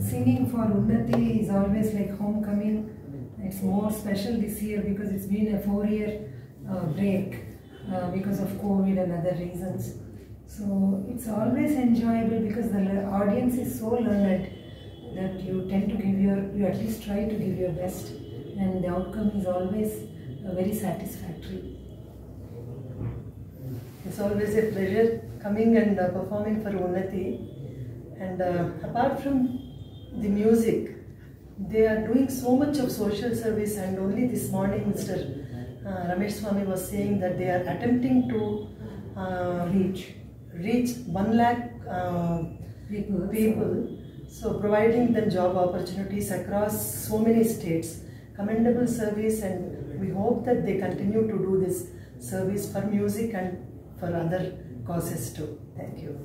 singing for Unnati is always like homecoming. It's more special this year because it's been a four-year uh, break uh, because of COVID and other reasons. So it's always enjoyable because the audience is so learned that you tend to give your, you at least try to give your best, and the outcome is always uh, very satisfactory. It's always a pleasure coming and uh, performing for Unnati. And uh, apart from the music, they are doing so much of social service. And only this morning, Mr. Uh, Ramesh Swami was saying that they are attempting to uh, Reach reach one lakh uh, people. people. So providing them job opportunities across so many states. Commendable service, and we hope that they continue to do this service for music and for other causes too. Thank you.